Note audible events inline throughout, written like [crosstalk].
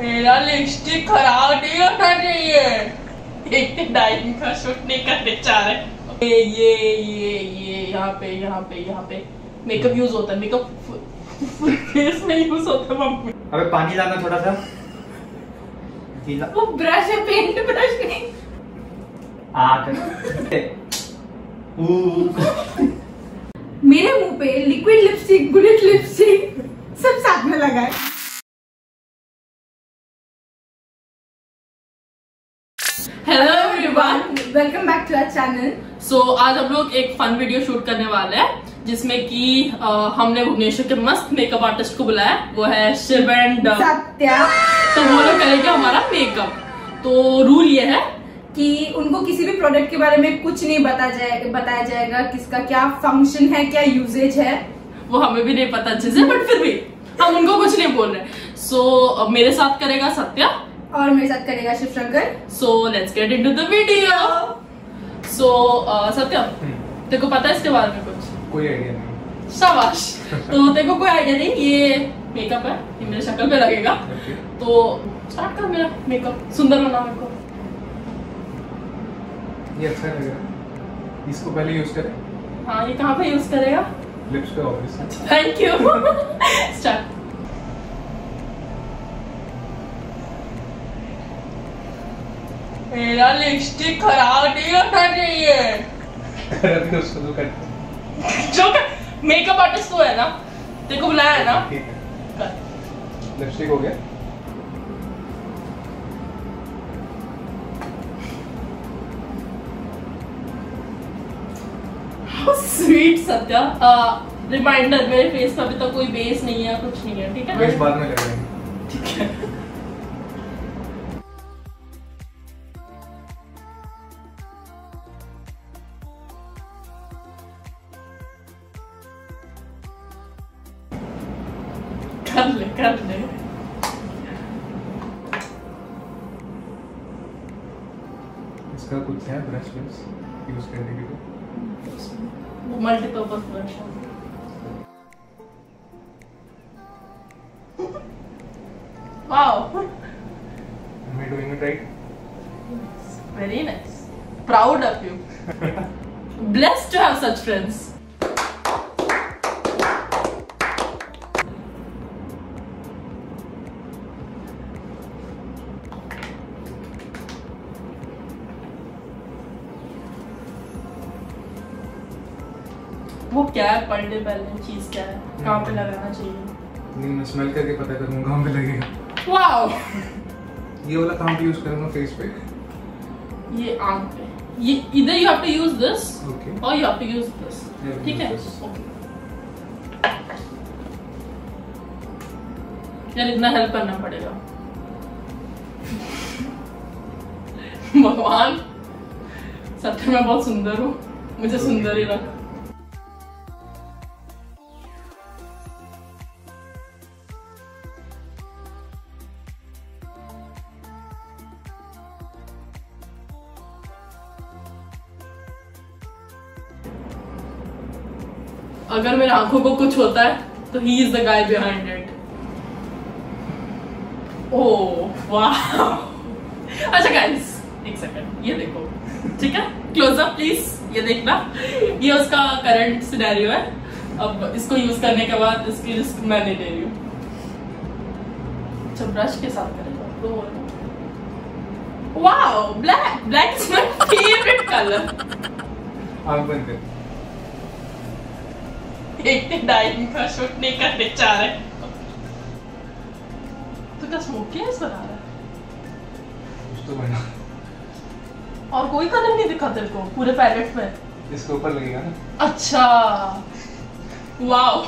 मेरा लिपस्टिक खराब नहीं होना चाहिए। एक का शूट नहीं करने चाह रहे। ये ये ये ये यहाँ पे यहाँ पे यहाँ पे। मेकअप यूज़ होता है मेकअप फेस में यूज़ होता है मम्मी अबे पानी लाना थोड़ा सा वो ब्रश है पेंट ब्रश नहीं? आ कर। मेरे मुँह पे लिक्विड लिपस्टिक बुलेट लिपस्टिक सब साथ में लगा है चैनल सो आज हम लोग एक फन वीडियो शूट करने वाले हैं जिसमें कि हमने भुवनेश्वर के मस्त मेकअप आर्टिस्ट को बुलाया वो है शिव एंड सत्या। तो वो लोग करेंगे हमारा मेकअप तो रूल ये है कि उनको किसी भी प्रोडक्ट के बारे में कुछ नहीं बता जाए बताया जाएगा किसका क्या फ़ंक्शन है क्या यूजेज है। वो हमें भी नहीं पता अच्छे से बट फिर भी हम उनको कुछ नहीं बोल रहे। सो so, मेरे साथ करेगा सत्या। और मेरे साथ करेगा Shiv Shankar so let's get into the video so Satya तेरे को पता है इसके बारे में कुछ? कोई आइडिया नहीं। शाबाश। [laughs] तो तेरे को कोई आइडिया नहीं? ये मेकअप है ये मेरे शक्ल पे लगेगा। Okay. तो स्टार्ट कर मेरा मेकअप सुंदर बना मेरे को। ये अच्छा लग रहा है इसको पहले यूज़ करें। हाँ ये कहाँ पे यूज़ करेगा? लिप्स पे ऑब्वियसली थैंक यू स्टार्ट मेरा लिपस्टिक खराब नहीं होना चाहिए तो जो मेकअप आर्टिस्ट तो है ना? तेरे को बुलाया है ना? है। लिपस्टिक हो गया। स्वीट सत्या। रिमाइंडर मेरे फेस पे अभी तक कोई बेस नहीं है कुछ नहीं है ठीक है? बेस बाद में लगाएँगे ठीक है। इसका कुछ है ब्रश ब्रश यूज़ करने के लिए? Multipurpose brush wow I am doing it right very nice proud of you blessed to have such friends है पहले चीज़ क्या है? कहाँ पे लगाना चाहिए। नहीं मैं स्मेल करके पता करूँगा कहाँ पे लगेगा वाओ ये वाला कहाँ पे यूज़ करूँगा फेस पे। ये आँख पे। ये इधर you have to use this okay और you have to use this ठीक है. Okay. यार इतना हेल्प करना पड़ेगा। [laughs] भगवान सत्य में बहुत सुंदर हूँ। मुझे सुंदर ही रख अगर आँखों को कुछ होता है तो he is the guy behind it oh वाह अच्छा गाइस एक सेकंड ये देखो. ठीक है? क्लोज अप प्लीज़ ये देखना. ये उसका करंट सिनेरियो है. अब इसको यूज़ करने के बाद इसकी रिस्क मैं नहीं ले रही हूँ. अच्छा ब्रश के साथ करेगा wow black black is my favourite colour आँख बंद कर. एक डाइंग का शूट नहीं करने चाह रहे तो क्या स्मोकीनेस बना रहा है कुछ तो बना और कोई कलर नहीं दिखा तेरे को पूरे पैलेट में। इसके ऊपर लगेगा ना। अच्छा। वाओ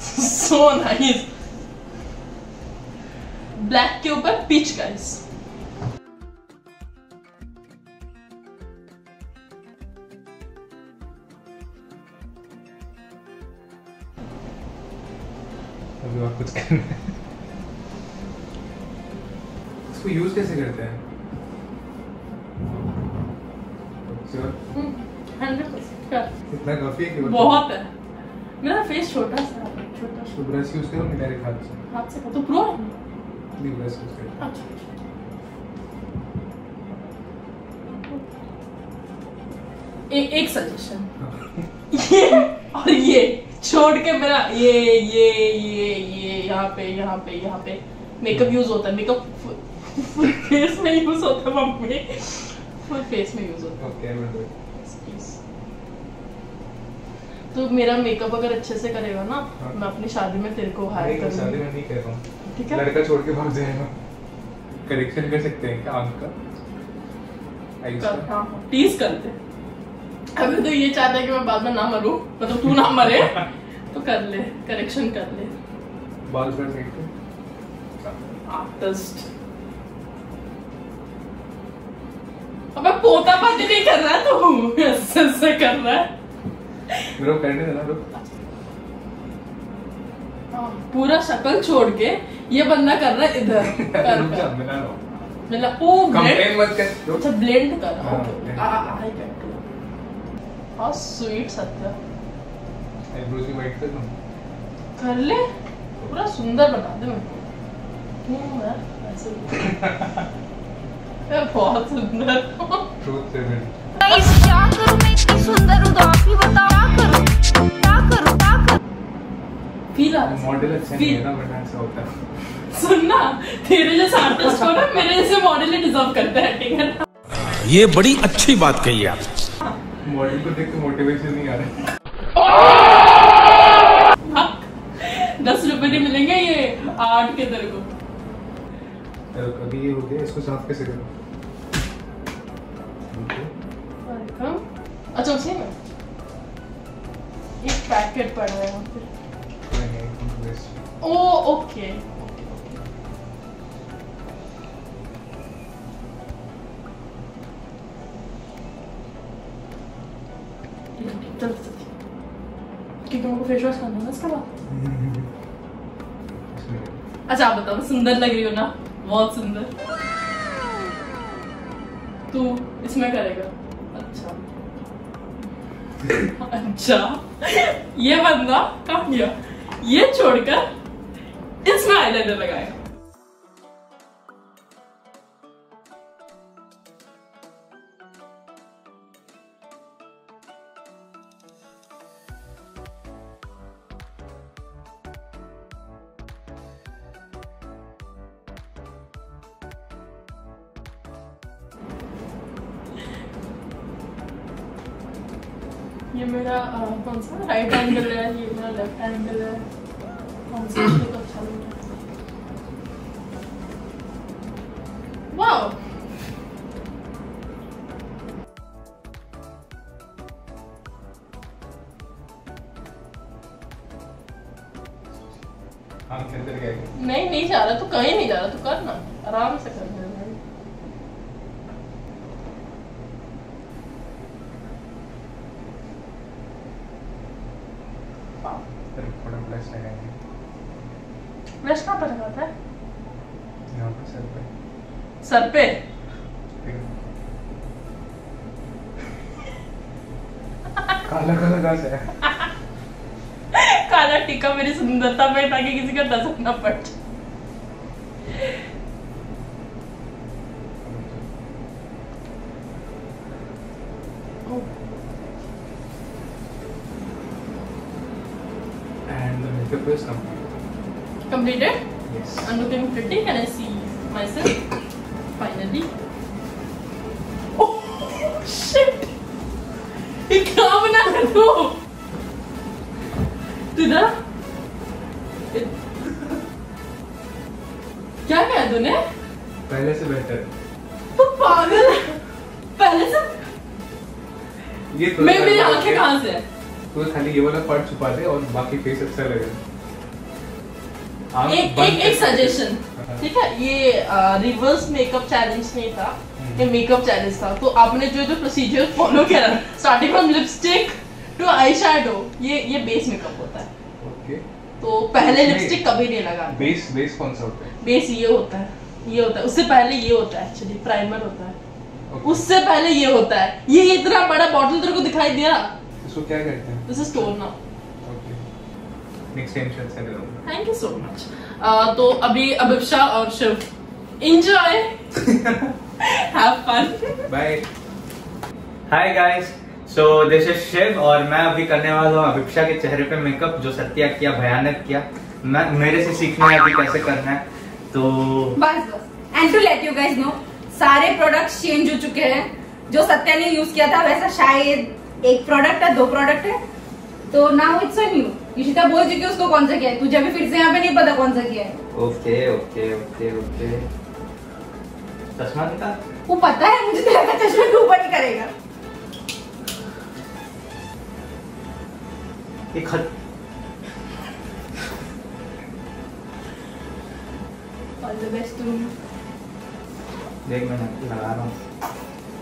सो नाइस ब्लैक के ऊपर पीच गाइस अभी और कुछ करना है। इसको यूज़ कैसे करते हैं. हंड्रेड इतना काफ़ी है कि बहुत है। मेरा फेस छोटा सा छोटा सा। तो ब्रश यूज़ करो डायरेक्ट हाथ से? हाथ से तो प्रो है? नहीं ब्रश यूज़ करते अच्छा ए, एक सजेशन हाँ। ये और ये। छोड़ के मेरा ये ये ये ये यहाँ पे यहाँ पे यहाँ पे मेकअप यूज़ होता है। मेकअप फुल फेस में यूज़ होता है मम्मी। फुल फेस में यूज़ होता है. तो मेरा मेकअप अगर अच्छे से करेगा ना हाँ। मैं अपनी शादी में तेरे को हायर नहीं मैं शादी में नहीं कह रहा हूँ ठीक है? लड़का छोड़ के भाग जाएगा। करेक्शन कर सकते हैं क्या आँख का कर हाँ टीज करते अभी तो ये चाहता है कि मैं बाद में ना मरूं। मतलब तू ना मरे। [laughs] तो कर ले करेक्शन कर ले। बाल कर सकते हैं आर्टिस्ट अबे पोता पाती नहीं कर रहा तू? ऐसे ऐसे कर रहा है। मेरे करने देना रुक। हाँ, पूरा शक्ल छोड़ के ये बंदा कर रहा है इधर [laughs] कर मिला मतलब ओ ब्लेंड कंप्लेन मत कर अच्छा ब्लेंड कर okay. I get how sweet Satya. Eyebrows भी वाइट कर दूँ? कर ले। पूरा सुंदर बना दे मेरे को। क्यों यार? ऐसे [laughs] मैं बहुत सुंदर हूँ। ट्रूथ सेवन गाइस क्या करूँ? मैं इतनी सुंदर हूँ तो आप ही बताओ क्या करूँ? क्या करूँ? क्या करूँ? फील आ रहा है। मॉडल अच्छा नहीं है ना बट ऐसा होता है सुनना तेरे जैसे आर्टिस्ट को ना मेरे जैसे मॉडल ही डिजर्व करते हैं ठीक है ना? ये बड़ी अच्छी बात कही आप मॉडल को देख के मोटिवेशन नहीं आ रहा [laughs] हक। नहीं मिलेंगे ये आर्ट के तेरे को? अभी ये हो गया इसको साफ़ कैसे करूँ? अच्छा उसी में। एक पैकेट पड़ा है ओ ओके क्योंकि मेरे को फेस वॉश करना है इसके बाद? अच्छा आप बताओ, सुंदर लग रही हो ना? बहुत सुंदर। तू इसमें करेगा। अच्छा। अच्छा। ये बंदा कहा गया ये छोड़कर इसमें आईलाइनर लगाएगा। ये मेरा कौन सा राइट एंगल है ये मेरा लेफ़्ट एंगल है कौन सा तो अच्छा लग है थोड़ा हैं ब्रश कहाँ पर लगाता है? यहाँ पर सर पे। सर पे? काला काला घास है। [laughs] काला टीका मेरी सुंदरता में ताकि किसी का नज़र ना पड़ जाए। क्या कहा तूने? पहले से बेहतर तू पागल पहले से ये तो मैं मेरी आँखें कहाँ से है? तो खाली ये वाला पार्ट छुपा दे और बाकी फेस अच्छा लगेगा एक एक एक सजेशन हाँ। ठीक है ये रिवर्स मेकअप चैलेंज नहीं था हम्म। ये मेकअप चैलेंज था तो आपने जो जो प्रोसीजर फॉलो किया starting from lipstick to eye ये ये बेस मेकअप तो पहले लिपस्टिक कभी नहीं लगा बेस बेस कौन सा होता है? बेस ये होता है ये होता है उससे पहले ये होता है एक्चुअली प्राइमर होता है। Okay. उससे पहले ये होता है। ये इतना बड़ा बॉटल तेरे को दिखाई दिया। इसको क्या कहते हैं? This is tone now thank you so much तो अभी अभिप्सा और Shiv enjoy have fun bye hi guys so this is Shiv और मैं अभी करने वाला हूँ अभिप्सा के चेहरे पे मेकअप जो सत्या किया भयानक किया। मैं मेरे से सीखना है अभी कैसे करना है? तो बस बस। And to let you guys know सारे प्रोडक्ट्स चेंज हो चुके हैं। जो सत्या ने यूज़ किया था वैसा शायद एक प्रोडक्ट है दो प्रोडक्ट है। तो now it's a new Ishita बोल चुकी है उसको कौन सा किया है? तुझे अभी फिर से यहाँ पे नहीं पता कौन सा किया है। Okay okay okay okay. चश्मा निकाल वो पता है मुझे तेरा चश्मा के ऊपर नहीं करेगा। ये खत। ऑल द बेस्ट टू देख मैं लगा रहा हूँ।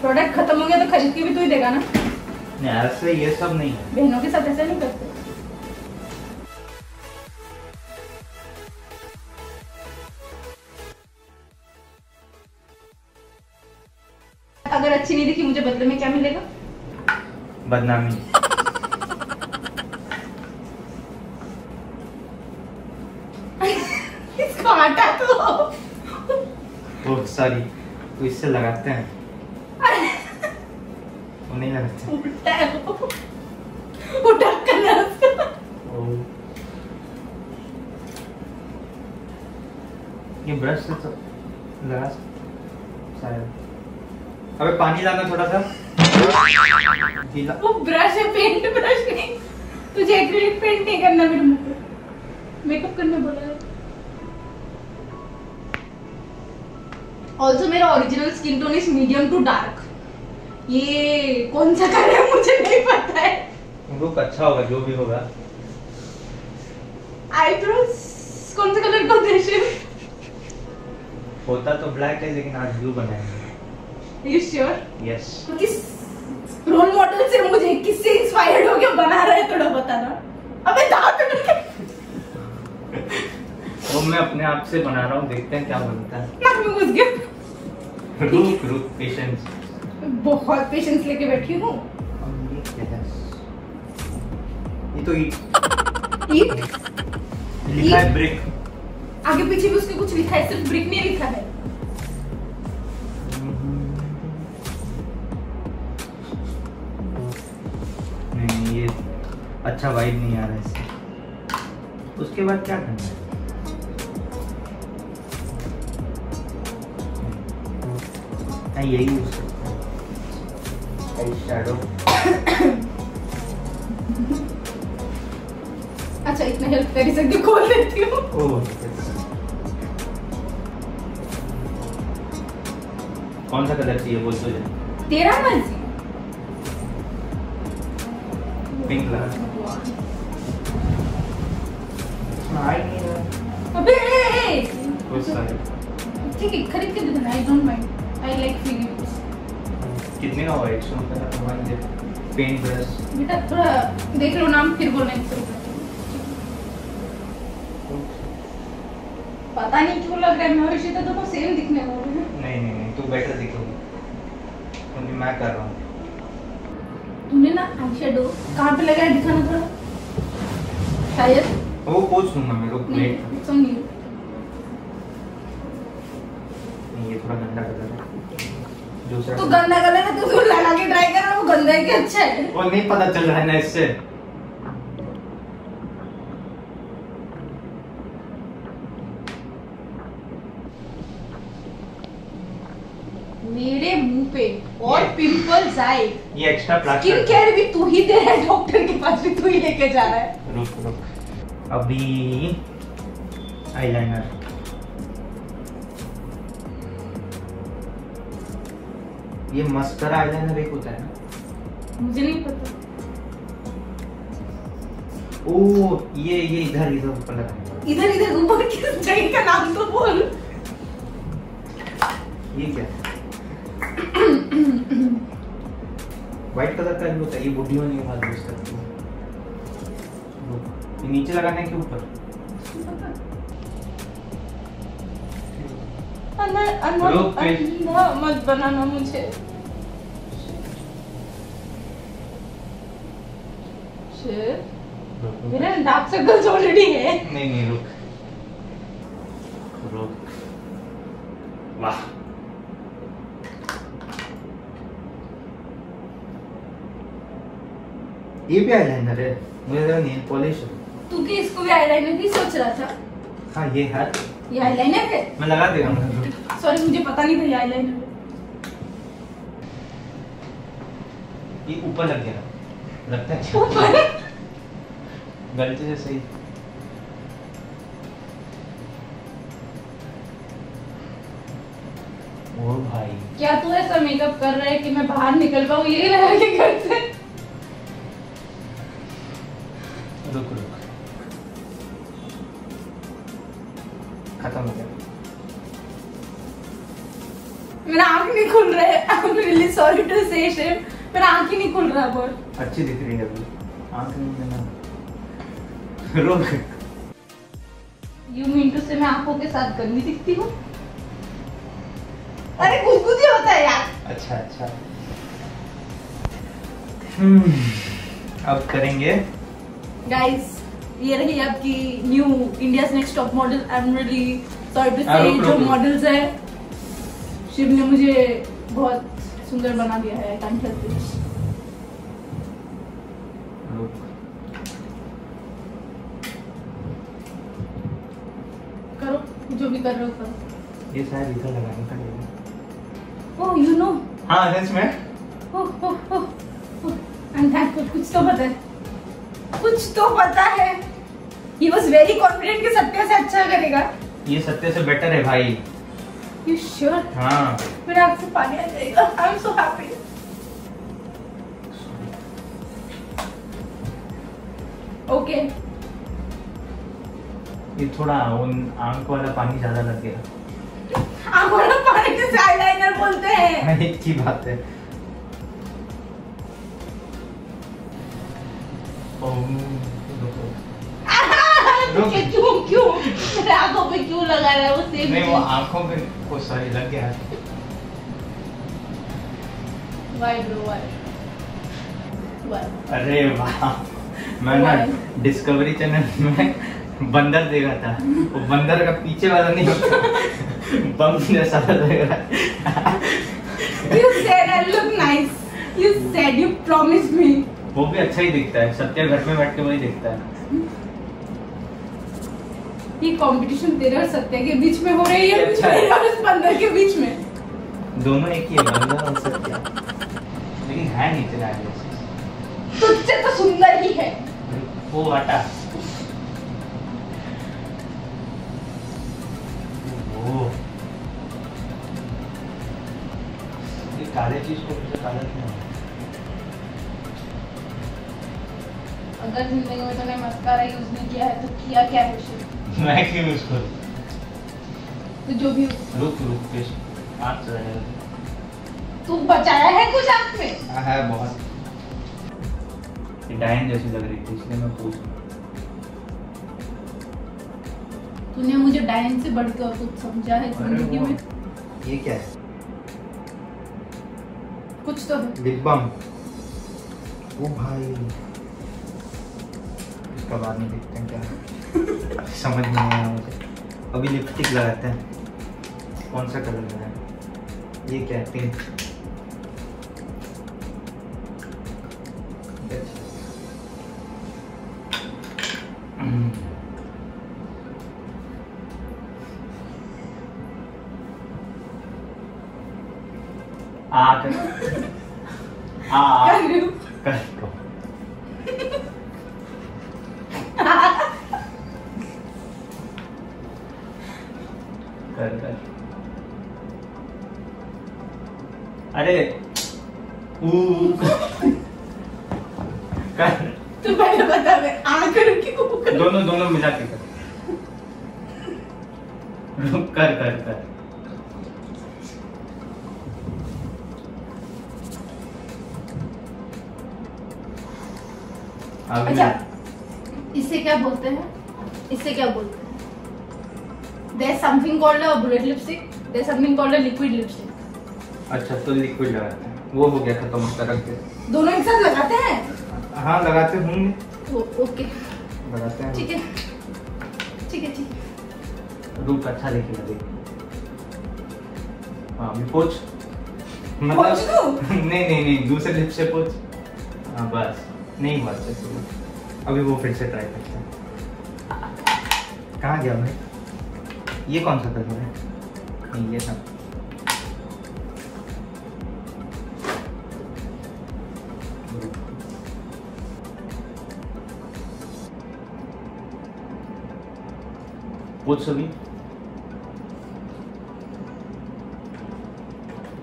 प्रोडक्ट खत्म हो गया तो खरीद के भी तू ही देगा ना? नहीं ऐसे ये सब नहीं है। बहनों के साथ ऐसा नहीं करते। अगर अच्छी नहीं दिखी मुझे बदले में क्या मिलेगा? बदनामी इसको हटा तो ओह सॉरी तो इससे लगाते हैं। वो नहीं लगाते है। वो। ढक्कन है ये ब्रश से तो लगा शायद अबे पानी लाना थोड़ा सा। वो ब्रश है पेंट ब्रश नहीं। तुझे एक्रिलिक पेंट नहीं करना मेरे मुँह पे मेकअप करने बोला ऑल्सो मेरा original skin tone is medium to dark ये कौन सा कलर है मुझे नहीं पता है। लुक अच्छा होगा जो भी होगा। आईब्रोज कौन सा कलर का उद्देश्य होता तो ब्लैक है लेकिन आज ब्लू बनाएँगे यू श्योर यस किस रोल मॉडल से मुझे किससे इंस्पायर्ड हो गया? बना रहा है थोड़ा बताना अबे दांत वो मैं अपने आप से बना रहा हूँ देखते हैं क्या बनता है। रुक रुक पेशेंस बहुत पेशेंस लेके बैठी हूँ। ये तो ईट ईट लिखा है ब्रिक आगे पीछे भी उसके कुछ लिखा है सिर्फ़ ब्रिक नहीं लिखा है। नहीं ये अच्छा वाइब नहीं आ रहा है इससे उसके बाद क्या करना है? [coughs] मैं यही यूज़ करता हूँ। आई शैडो [coughs] अच्छा इतना हेल्प कर ही सकती खोल देती हूँ। [laughs] ओह कौन सा कलर चाहिए बोल तो जाए तेरा मर्ज़ी पिंक कलर आई नहीं रहा अबे ए, ए, कुछ ठीक है खरीद के दे देना I don't mind I like gifts कितने का हुआ एक सौ का मोबाइल दे पेंट ब्रश बेटा थोड़ा देख लो नाम फिर बोलना एक सौ पता नहीं क्यों लग रहा है मैं और इशिता दोनों सेम दिखने हैं। नहीं नहीं नहीं तू बेटर दिखोगी क्योंकि मैं कर रहा हूँ। तूने ना आई शेडो कहाँ पे लगाया दिखाना थोड़ा शायद। वो पूछ लूँगा मेरे को नहीं. नहीं ये थोड़ा गंदा कलर है दूसरा तू गंदा कलर है तू उसको लगा के ट्राई कर वो गंदा है कि अच्छा है? वो नहीं पता चल रहा है ना इससे। मेरे मुँह पे और पिंपल्स आए। ये एक्स्ट्रा स्किन प्लास्टर केयर भी तू ही दे रहा है डॉक्टर के पास भी तू ही लेके जा रहा है। रुक रुक। अभी आईलाइनर ये मस्करा आईलाइनर एक होता है ना? मुझे नहीं पता। ओ ये ये इधर इधर ऊपर लगा इधर इधर ऊपर किस जगह का नाम तो बोल। ये क्या? व्हाइट कलर का ही होता है ये बुढ़ी होने के यूज़ करती है। ये नीचे लगाने के ऊपर? रुक मत बनाना मुझे। मेरा डार्क सर्कल्स ऑलरेडी है। नहीं नहीं रुक। वाह। ये भी आईलाइनर है। मुझे लगा नेल पॉलिश है। तू कि इसको भी आईलाइनर की सोच रहा था? हाँ ये है। ये आईलाइनर है? मैं लगा देगा सॉरी मुझे पता नहीं था ये आईलाइनर ये ऊपर लग गया। लगता है। ऊपर? गलती से सही। ओ भाई। क्या तू ऐसा मेकअप कर रहा है कि मैं बाहर निकल पाऊँ? ये लगा के घर से। सॉरी टू से शिव मेरा आँख ही नहीं खुल रहा बहुत। अच्छी दिख रही है अभी। आँख नहीं देना रुक यू मीन टू से मैं आँखों के साथ गंदी दिखती हूँ? अरे गुदगुदी होता है यार। अच्छा अच्छा। हम्म, अब करेंगे। गाइस ये रही आपकी new India next top model I am really sorry to हाँ, से जो। मॉडल्स है शिव ने मुझे बहुत सुंदर बना दिया है इट करो जो भी कर रहे हो करो। ये शायद इधर लगाने का नहीं ओह यू नो हाँ सच में? ओह ओह ओह आई एम कुछ तो पता है। कुछ तो पता है। ही वाज वेरी कॉन्फिडेंट कि सत्य से अच्छा करेगा। ये सत्य से बेटर है भाई। यू श्योर हाँ। मेरे आँख से पानी आ जाएगा। I am so happy okay ये थोड़ा उन आँख वाला पानी ज़्यादा लग गया। आँखों में पानी से आईलाइनर बोलते हैं। एक की बात है। ओह, रुको। रुक। कि [laughs] आँखों पे क्यों लगा रहा है वो सेम नहीं वो आँखों पे सॉरी लग गया ब्रो अरे वाह मैं ना डिस्कवरी चैनल में बंदर देखा था। वो बंदर का पीछे वाला नहीं होता। बम जैसा लग रहा है। You said I look nice. You said you promised me. वो भी अच्छा ही दिखता है। सत्य घर में बैठ के वही दिखता है। ये कंपटीशन तेरे और सत्य के बीच में हो रही है? अच्छा है। [laughs] और बंदर के बीच में। दोनों एक ही है बंदर और सत्य लेकिन है नहीं तेरा। तुझसे तो सुंदर ही है। वो हटा ओ ये काले चीज़ को काला क्यों अगर ज़िंदगी में तूने मस्कारा यूज़ नहीं किया है तो किया क्या है? मैं क्यों करूँ तो जो भी रुक रुक पेश। आँख से रहेगा तू बचाया है कुछ आँख में? हाँ, है बहुत। डायन जैसी लग रही थी इसलिए मैं पूछ रहा तूने मुझे डायन से बढ़ के और कुछ समझा है ज़िंदगी में? ये क्या है? कुछ तो है। Lip balm. ओ भाई। इसका बाद में देखते हैं क्या समझ नहीं आया मुझे। अभी लिपस्टिक लगाते हैं। कौन सा कलर लगाए ये क्या है? पिंक कर कर। अरे कर। तू पहले बता मैं आ करूँ कि करूँ? दोनों दोनों मिला के कर। रुक, कर कर कर। अच्छा इससे क्या बोलते हैं? इससे क्या बोलते हैं? There something called a bullet lipstick there something called a liquid lipstick अच्छा तो लिक्विड लगाते हैं। वो हो गया खत्म उसका रख दे। दोनों एक साथ लगाते हैं? हाँ लगाते होंगे। ओके। लगाते हैं। ठीक है। ठीक है ठीक है। रूप अच्छा दिखेगा देख हाँ अभी पोंछ। दूँ? नहीं नहीं नहीं दूसरे लिप से पोछ। हाँ बस। नहीं हुआ अच्छे से अभी वो फिर से ट्राई करते हैं। कहाँ गया भाई? ये कौन सा कलर है? नहीं ये था पोछ सभी।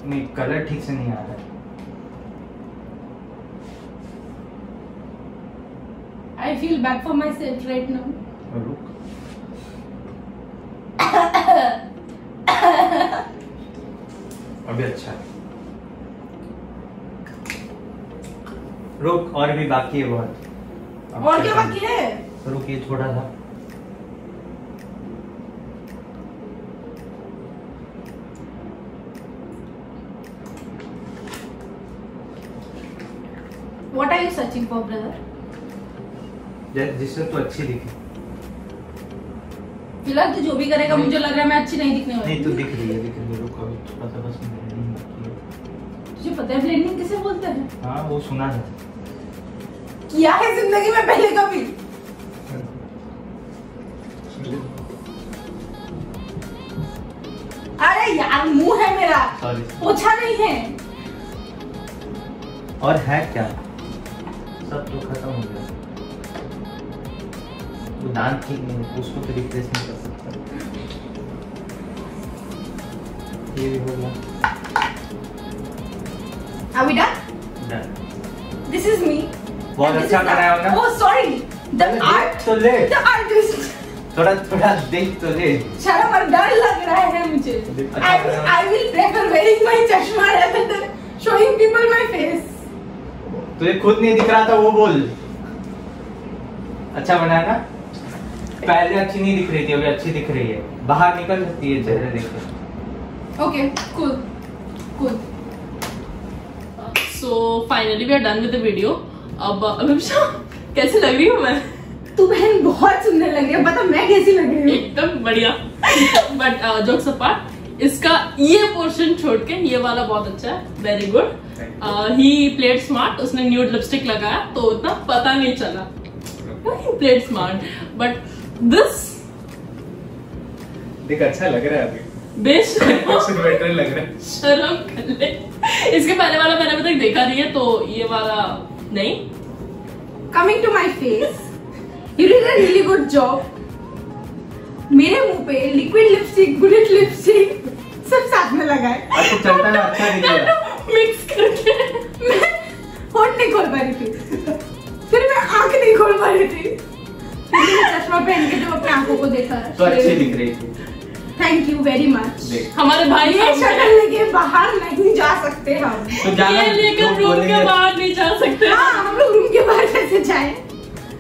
नहीं कलर ठीक से नहीं आ रहा है। I feel bad for myself right now. रुक अभी अच्छा है। रुक और भी बाकी है बहुत। और क्या बाकी है? रुक ये छोटा था What are you searching for, brother? जिससे तू अच्छी दिखे। फ़िलहाल तू जो भी करेगा मुझे लग रहा है मैं अच्छी नहीं दिखने वाली। नहीं तू दिख रही है दिख रही है। रुक अभी थोड़ा सा बस। तुझे पता है ब्लेंडिंग किसे बोलते हैं? हाँ वो सुना है। किया है ज़िंदगी में पहले कभी? अरे यार मुँह है मेरा। पोछा नहीं है। और है क्या? सब तो खत्म हो गया। वो दांत ठीक नहीं है उसको तो रिप्लेस नहीं कर सकता। ये भी हो गया। Have we done? Done. This is me. बहुत अच्छा कर रहा है ना। Oh sorry. The art. तो ले. The artist. थोड़ा थोड़ा देख तो ले. चारा पर डर लग रहा है मुझे. अच्छा I, अच्छा, अच्छा। I will prefer wearing my chashma rather than showing people my face. तो तुझे खुद नहीं दिख रहा था वो बोल. अच्छा बनाया ना? पहले अच्छी नहीं दिख रही थी अभी अच्छी दिख रही है बाहर निकल सकती है चेहरे देखकर okay cool cool so finally we are done with the video अब अभिषा कैसे लग रही हूँ मैं? तू बहन बहुत सुंदर लग रही है पता मैं कैसी लग रही हूँ? एकदम बढ़िया। बट जोक्स अपार्ट इसका ये पोर्शन छोड़ के ये वाला बहुत अच्छा है very good he played smart उसने न्यूड लिपस्टिक लगाया तो उतना पता नहीं चला। प्लेड स्मार्ट बट दिस देख अच्छा लग रहा है अभी। बेस्ट बेटर लग रहा है। शर्म कर ले। इसके पहले वाला मैंने अभी तक देखा नहीं है तो ये वाला नहीं। Coming to my face, you did a really good job. मेरे मुँह पे लिक्विड लिपस्टिक बुलेट लिपस्टिक सब साथ में लगा है अच्छा चलता है अच्छा दिख रहा है। मिक्स करके। मैं होठ नहीं खोल पा रही थी। फिर मैं आँख नहीं खोल पा रही थी। चश्मा पहन के जब अपने आँखों को देखा। तो अच्छी दिख रही थी। थैंक यू वेरी मच हमारे भाई ये शक्ल लेके बाहर नहीं जा सकते हम। तो ये लेकर रूम के बाहर नहीं जा सकते। हाँ हम लोग रूम के बाहर कैसे जाएँ?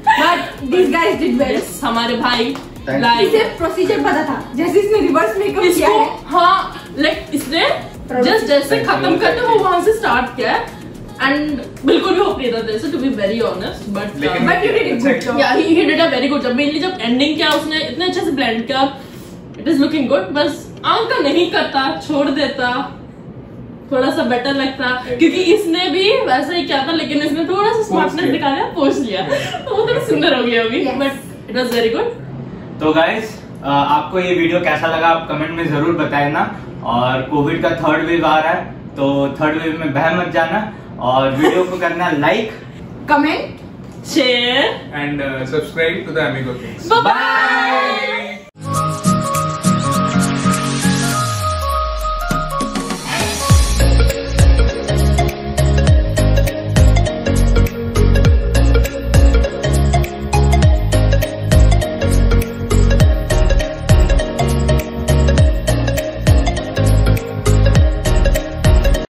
But this guys did well हमारे भाई इसे प्रोसीजर पता था। जैसे इसने रिवर्स मेकअप किया है। हाँ लाइक इसने जस्ट जैसे खत्म करते वो वहाँ से स्टार्ट किया एंड बिल्कुल भी होप नहीं था जैसे to be very honest but But you did a good job. या he did a very good job mainly जब एंडिंग किया उसने इतने अच्छे से ब्लेंड किया इट इज़ लुकिंग गुड बस आँख का नहीं करता छोड़ देता। थोड़ा सा बेटर लगता। क्योंकि इसने भी वैसा ही किया था लेकिन इसने थोड़ा सा स्मार्टनेस दिखाया पोस्ट लिया। तो वो थोड़ा सुंदर हो गया अभी but it was very good तो गाइस आपको ये वीडियो कैसा लगा आप कमेंट में ज़रूर बताए ना और कोविड का थर्ड वेव आ रहा है तो थर्ड वेव में बह मत जाना। और वीडियो को करना like comment share and subscribe to Kings. Bye bye.